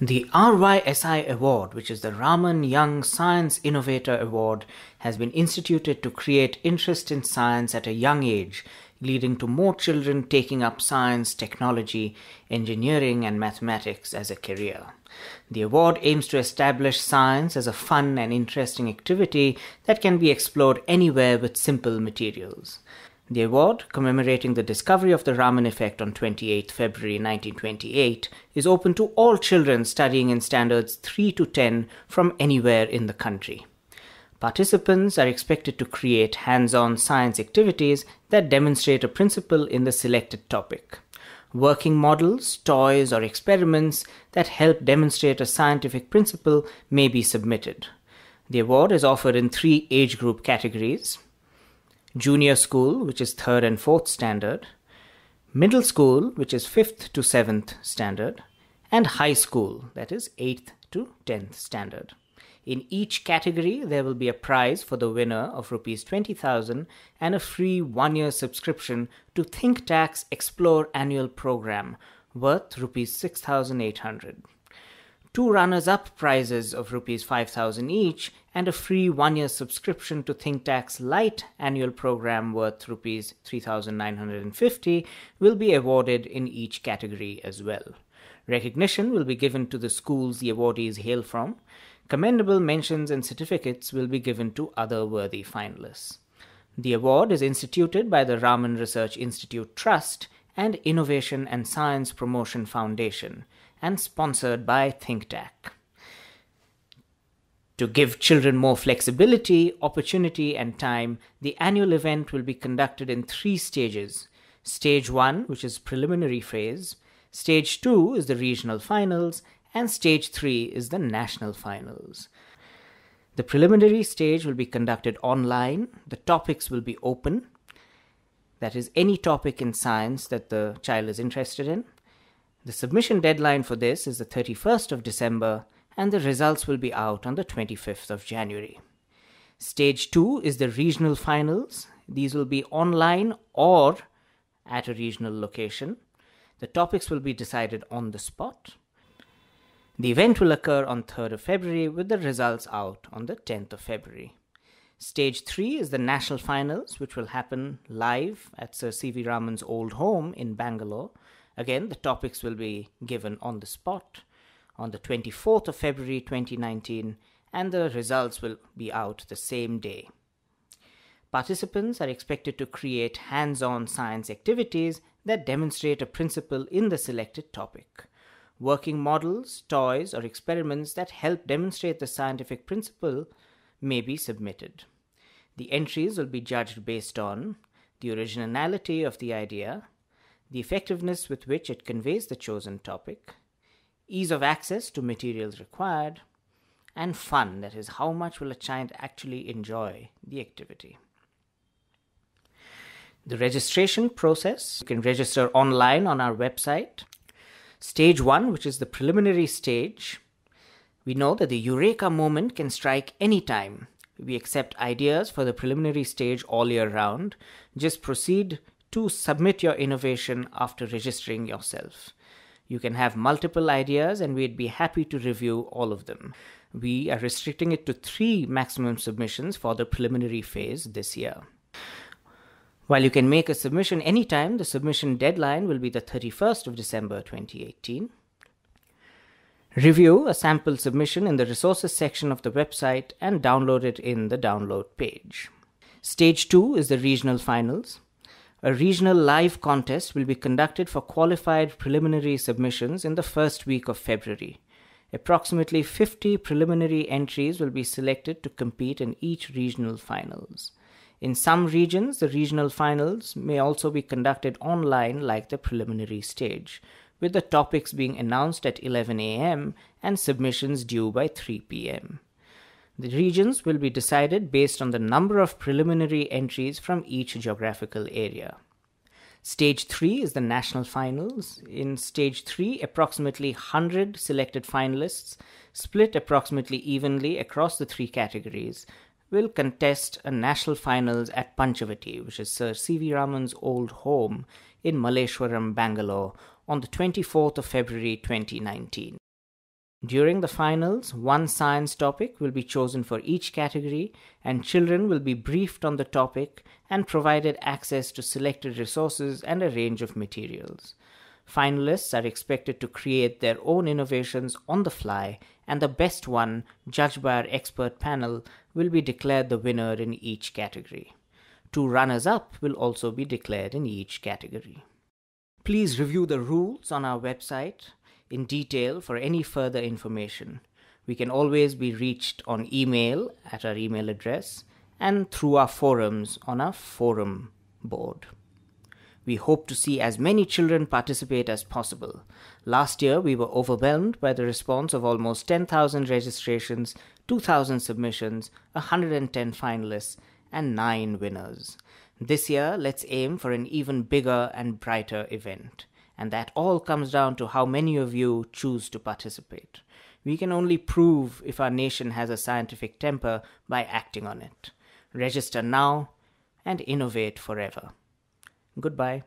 The RYSI Award, which is the Raman Young Science Innovator Award, has been instituted to create interest in science at a young age, leading to more children taking up science, technology, engineering, and mathematics as a career. The award aims to establish science as a fun and interesting activity that can be explored anywhere with simple materials. The award, commemorating the discovery of the Raman effect on 28 February 1928, is open to all children studying in standards 3 to 10 from anywhere in the country. Participants are expected to create hands on science activities that demonstrate a principle in the selected topic. Working models, toys, or experiments that help demonstrate a scientific principle may be submitted. The award is offered in three age group categories junior school, which is third and fourth standard, middle school, which is fifth to seventh standard, and high school, that is eighth to tenth standard. In each category, there will be a prize for the winner of rupees 20,000 and a free one year subscription to ThinkTac's Explore annual program worth rupees 6,800 two runners up prizes of rupees 5000 each and a free one year subscription to ThinkTac's Lite annual program worth rupees 3950 will be awarded in each category as well. Recognition will be given to the schools the awardees hail from. Commendable mentions and certificates will be given to other worthy finalists. The award is instituted by the Raman Research Institute Trust and Innovation and Science Promotion Foundation and sponsored by ThinkTac. To give children more flexibility, opportunity, and time, the annual event will be conducted in three stages. Stage 1, which is preliminary phase, Stage 2 is the regional finals, and Stage 3 is the national finals. The preliminary stage will be conducted online, the topics will be open, that is, any topic in science that the child is interested in. The submission deadline for this is the 31st of December, and the results will be out on the 25th of January. Stage 2 is the regional finals. These will be online or at a regional location. The topics will be decided on the spot. The event will occur on 3rd of February with the results out on the 10th of February. Stage 3 is the national finals, which will happen live at Sir C.V. Raman's old home in Bangalore Again, the topics will be given on the spot on the 24th of February 2019, and the results will be out the same day. Participants are expected to create hands on science activities that demonstrate a principle in the selected topic. Working models, toys, or experiments that help demonstrate the scientific principle may be submitted. The entries will be judged based on the originality of the idea, the effectiveness with which it conveys the chosen topic, ease of access to materials required, and fun that is, how much will a child actually enjoy the activity. The registration process you can register online on our website. Stage one, which is the preliminary stage, we know that the eureka moment can strike any time. We accept ideas for the preliminary stage all year round. Just proceed to submit your innovation after registering yourself. You can have multiple ideas, and we'd be happy to review all of them. We are restricting it to three maximum submissions for the preliminary phase this year. While you can make a submission anytime, the submission deadline will be the 31st of December 2018. Review a sample submission in the resources section of the website and download it in the download page. Stage 2 is the regional finals. A regional live contest will be conducted for qualified preliminary submissions in the first week of February. Approximately 50 preliminary entries will be selected to compete in each regional finals. In some regions, the regional finals may also be conducted online like the preliminary stage, with the topics being announced at 11 a.m. and submissions due by 3 p.m. The regions will be decided based on the number of preliminary entries from each geographical area. Stage 3 is the national finals. In stage 3, approximately 100 selected finalists, split approximately evenly across the three categories, will contest a national finals at Panchavati, which is Sir C.V. Raman's old home in Malleshwaram, Bangalore, on the 24th of February 2019. During the finals, one science topic will be chosen for each category, and children will be briefed on the topic and provided access to selected resources and a range of materials. Finalists are expected to create their own innovations on the fly, and the best one, judged by our expert panel, will be declared the winner in each category. Two runners up will also be declared in each category. Please review the rules on our website in detail for any further information. We can always be reached on email at our email address and through our forums on our forum board. We hope to see as many children participate as possible. Last year, we were overwhelmed by the response of almost 10,000 registrations, 2,000 submissions, 110 finalists, and 9 winners. This year, let's aim for an even bigger and brighter event. And that all comes down to how many of you choose to participate. We can only prove if our nation has a scientific temper by acting on it. Register now and innovate forever. Goodbye.